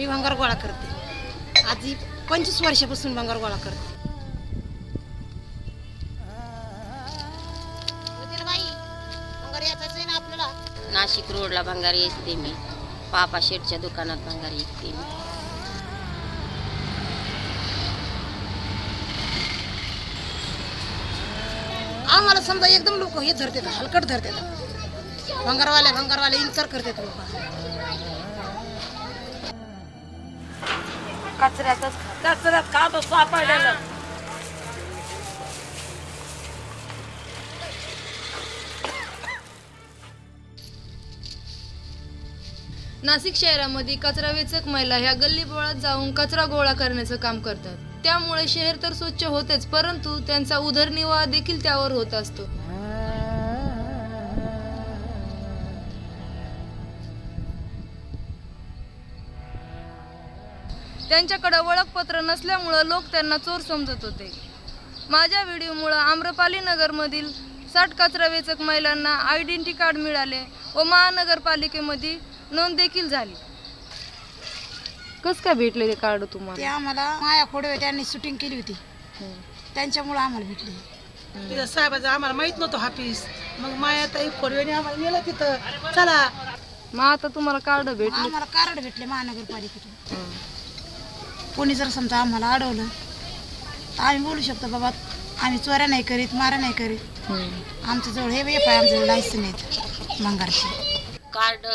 मी भंगार गोळा करते. आधी पंचवीस वर्षापासून भंगार गोळा करते. नाशिक रोडला भंगारी असते मी. पापा शेटच्या दुकानात भंगारी विकते मी. आम्हाला समजा एकदम लोक हे धरते हलकट धरते भंगारवाले भंगारवाले इन्कार करतात लोक. कचऱ्यातच कचऱ्यात खातो सापडलेलं. नाशिक शहरामध्ये कचरा वेचक महिला ह्या गल्लीबोळात जाऊन कचरा गोळा करण्याचं काम करतात. त्यामुळे शहर तर स्वच्छ होतेच परंतु त्यांचा उदरनिर्वाह देखील त्यावर होत असतो. त्यांच्याकडे ओळखपत्र नसल्यामुळं लोक त्यांना चोर समजत होते. माझ्या व्हिडिओमुळं आम्रपाली नगरमधील साठ कचरा वेचक महिलांना आयडेंटी कार्ड मिळाले व महानगरपालिकेमध्ये नोंद देखील झाली. कस काय भेटले ते कार्ड ते तुम्हाला आम्हाला माया खोडवे त्यांनी शूटिंग केली होती. त्यांच्यामुळे आम्हाला भेटली. तिथं साहेबाचं आम्हाला माहीत नव्हतं ऑफिस मग माया ताई खोडवेने आम्हाला नेलं तिथं. चला. मग आता तुम्हाला कार्ड भेटले? आम्हाला कार्ड भेटले महानगरपालिकेतून. कोणी जर समजा आम्हाला अडवलं तर आम्ही बोलू शकतो बाबा आम्ही चोऱ्या नाही करीत मारा नाही करीत. आमच्या जवळ हे वेप आहे आमच्याजवळ लायसन आहेत भंगारचे कार्ड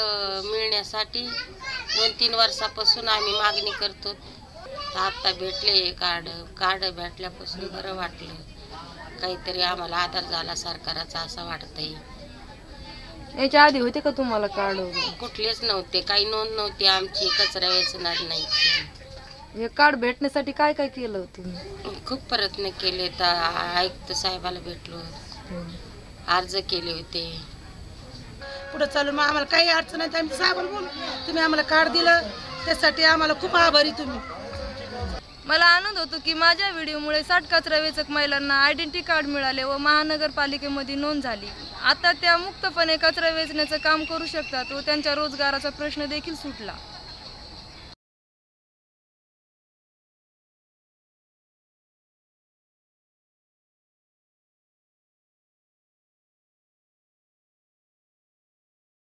मिळण्यासाठी दोन तीन वर्षापासून आम्ही मागणी करतो. आत्ता भेटले कार्ड कार्ड भेटल्यापासून बरं वाटलं. काहीतरी आम्हाला आधार झाला सरकाराचा असं वाटतंय. याच्या आधी होते का तुम्हाला कार्ड वगैरे? कुठलेच नव्हते काही नोंद नव्हती आमची कचरा वेचणार नाही. हे कार्ड भेटण्यासाठी काय काय केलं होतं खूप प्रयत्न केले तर आयुक्त साहेबाला भेटलो. अर्ज केले होते. पुढे चालून मग आम्हाला काही अडचण नाही. तर आम्ही साहेबाला बोलू. तुम्ही आम्हाला कार्ड दिलं. त्यासाठी आम्हाला खूप आभारी तुम्ही. मला आनंद होतो की माझ्या व्हिडिओमुळे साठ कचरा वेचक महिलांना आयडेंटी कार्ड मिळाले व महानगरपालिकेमध्ये नोंद झाली. आता त्या मुक्तपणे कचरा वेचण्याचं काम करू शकतात व त्यांच्या रोजगाराचा प्रश्न देखील सुटला.